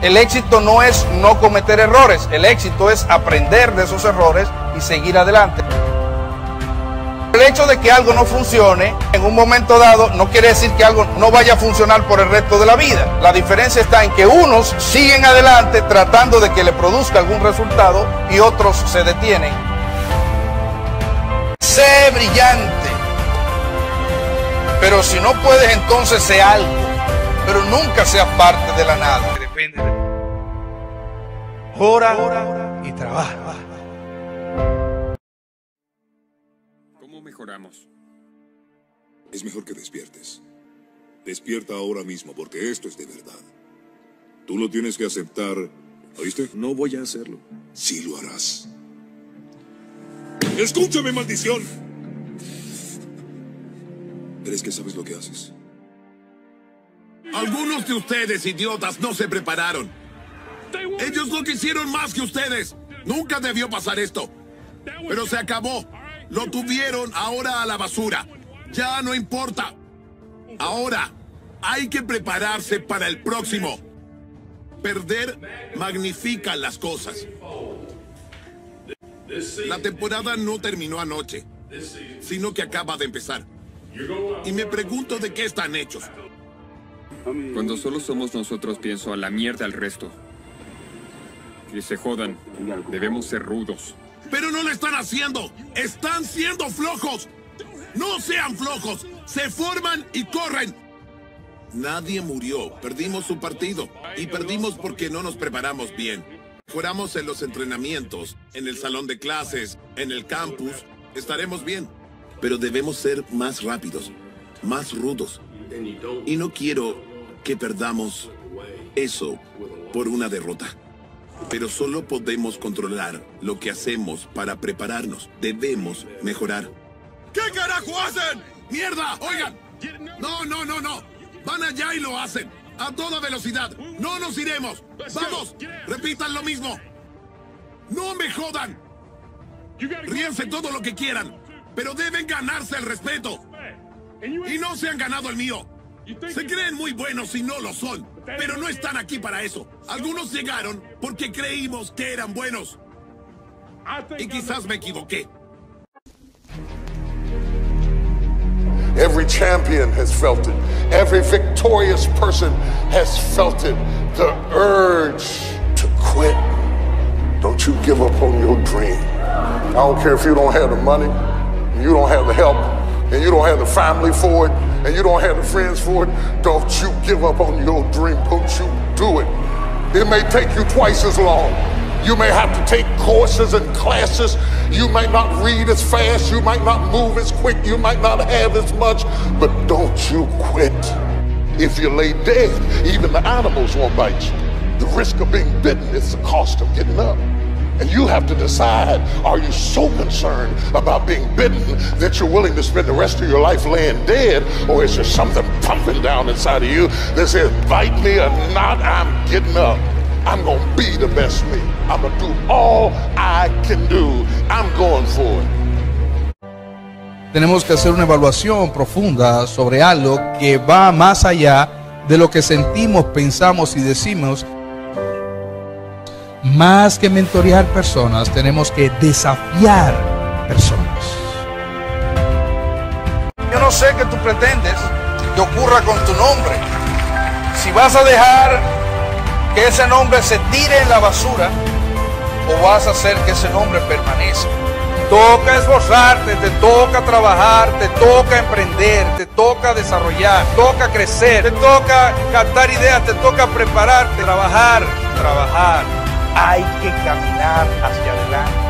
El éxito no es no cometer errores, el éxito es aprender de esos errores y seguir adelante. El hecho de que algo no funcione en un momento dado no quiere decir que algo no vaya a funcionar por el resto de la vida. La diferencia está en que unos siguen adelante tratando de que le produzca algún resultado y otros se detienen. Sé brillante. Pero si no puedes, entonces sé algo. Pero nunca seas parte de la nada. Depende de Ora y trabaja. ¿Cómo mejoramos? Es mejor que despiertes. Despierta ahora mismo, porque esto es de verdad. Tú lo tienes que aceptar. ¿Oíste? No voy a hacerlo. Sí lo harás. ¡Escúchame, maldición! ¿Crees que sabes lo que haces? Algunos de ustedes, idiotas, no se prepararon. Ellos no quisieron más que ustedes. Nunca debió pasar esto. Pero se acabó. Lo tuvieron ahora a la basura. Ya no importa. Ahora hay que prepararse para el próximo. Perder magnifica las cosas. La temporada no terminó anoche, sino que acaba de empezar. Y me pregunto de qué están hechos. Cuando solo somos nosotros pienso a la mierda al resto. Que se jodan. Debemos ser rudos. Pero no lo están haciendo. Están siendo flojos. No sean flojos. Se forman y corren. Nadie murió. Perdimos su partido. Y perdimos porque no nos preparamos bien. Fuéramos en los entrenamientos, en el salón de clases, en el campus. Estaremos bien. Pero debemos ser más rápidos, más rudos. Y no quiero que perdamos eso por una derrota. Pero solo podemos controlar lo que hacemos para prepararnos. Debemos mejorar. ¿Qué carajo hacen? ¡Mierda! ¡Oigan! No, no, no, no. Van allá y lo hacen. A toda velocidad. No nos iremos. ¡Vamos! Repitan lo mismo. ¡No me jodan! Ríense todo lo que quieran. Pero deben ganarse el respeto. Y no se han ganado el mío. Se creen muy buenos y no lo son. Pero no están aquí para eso. Algunos llegaron porque creímos que eran buenos. Y quizás me equivoqué. Every champion has felt it. Every victorious person has felt it. The urge to quit. Don't you give up on your dream. I don't care if you don't have the money, you don't have the help, and you don't have the family for it, and you don't have the friends for it. Don't you give up on your dream. Don't you do it. It may take you twice as long. You may have to take courses and classes. You might not read as fast. You might not move as quick. You might not have as much. But don't you quit. If you lay dead, even the animals won't bite you. The risk of being bitten is the cost of getting up. And you have to decide are you so concerned about being bitten that you're willing to spend the rest of your life laying dead? Or is there something pumping down inside of you that says, bite me or not, I'm getting up? I'm going to be the best me. I'm going to do all I can do. I'm going for it. Tenemos que hacer una evaluación profunda sobre algo que va más allá de lo que sentimos, pensamos y decimos. Más que mentorear personas, tenemos que desafiar personas. Yo no sé qué tú pretendes que ocurra con tu nombre. Si vas a dejar que ese nombre se tire en la basura o vas a hacer que ese nombre permanezca. Toca esforzarte, te toca trabajar, te toca emprender, te toca desarrollar, toca crecer, te toca captar ideas, te toca prepararte, trabajar, trabajar. Hay que caminar hacia adelante.